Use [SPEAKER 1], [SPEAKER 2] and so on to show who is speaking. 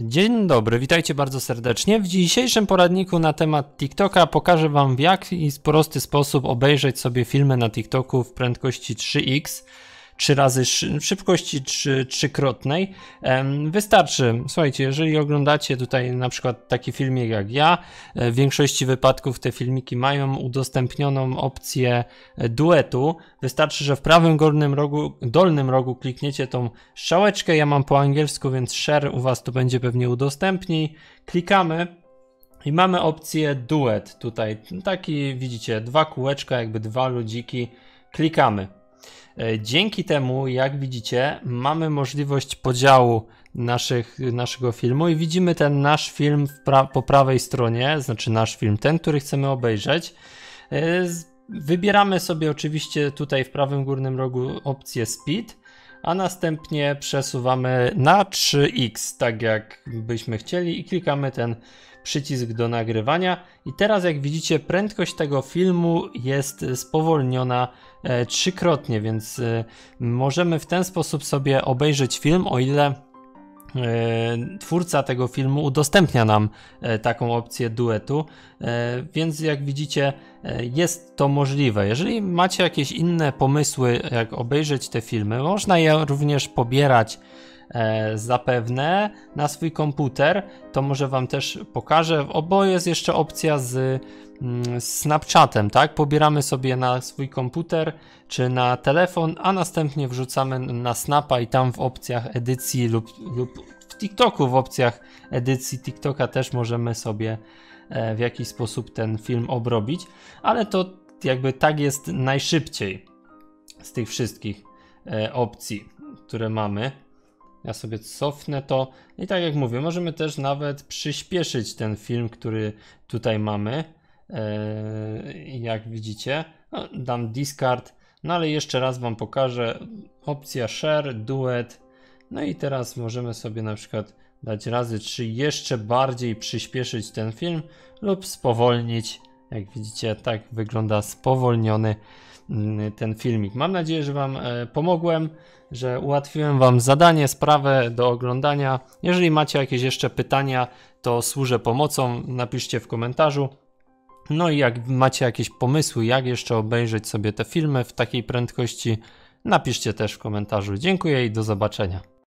[SPEAKER 1] Dzień dobry, witajcie bardzo serdecznie. W dzisiejszym poradniku na temat TikToka pokażę Wam w jaki prosty sposób obejrzeć sobie filmy na TikToku w prędkości 3x trzy razy szybkości trzy, trzykrotnej. Wystarczy, słuchajcie, jeżeli oglądacie tutaj na przykład taki filmik jak ja, e, w większości wypadków te filmiki mają udostępnioną opcję e, duetu. Wystarczy, że w prawym górnym rogu, dolnym rogu klikniecie tą strzałeczkę, ja mam po angielsku, więc share u Was to będzie pewnie udostępnij. Klikamy, i mamy opcję duet tutaj. Taki widzicie, dwa kółeczka, jakby dwa ludziki. Klikamy. E, dzięki temu, jak widzicie, mamy możliwość podziału naszych, naszego filmu i widzimy ten nasz film pra po prawej stronie, znaczy nasz film, ten, który chcemy obejrzeć. E, wybieramy sobie oczywiście tutaj w prawym górnym rogu opcję speed, a następnie przesuwamy na 3x, tak jak byśmy chcieli i klikamy ten przycisk do nagrywania. I teraz jak widzicie prędkość tego filmu jest spowolniona e, trzykrotnie, więc e, możemy w ten sposób sobie obejrzeć film, o ile twórca tego filmu udostępnia nam taką opcję duetu, więc jak widzicie jest to możliwe. Jeżeli macie jakieś inne pomysły jak obejrzeć te filmy, można je również pobierać e, zapewne na swój komputer, to może Wam też pokażę. Oboje jest jeszcze opcja z, mm, z Snapchatem, tak? Pobieramy sobie na swój komputer czy na telefon, a następnie wrzucamy na Snapa i tam w opcjach edycji lub, lub w TikToku w opcjach edycji TikToka też możemy sobie e, w jakiś sposób ten film obrobić, ale to jakby tak jest najszybciej z tych wszystkich e, opcji, które mamy. Ja sobie cofnę to i tak jak mówię, możemy też nawet przyspieszyć ten film, który tutaj mamy. Eee, jak widzicie, no, dam discard, no ale jeszcze raz Wam pokażę opcja share, duet. No i teraz możemy sobie na przykład dać razy 3 jeszcze bardziej przyspieszyć ten film lub spowolnić. Jak widzicie, tak wygląda spowolniony ten filmik. Mam nadzieję, że Wam e, pomogłem że ułatwiłem Wam zadanie, sprawę do oglądania. Jeżeli macie jakieś jeszcze pytania, to służę pomocą, napiszcie w komentarzu. No i jak macie jakieś pomysły, jak jeszcze obejrzeć sobie te filmy w takiej prędkości, napiszcie też w komentarzu. Dziękuję i do zobaczenia.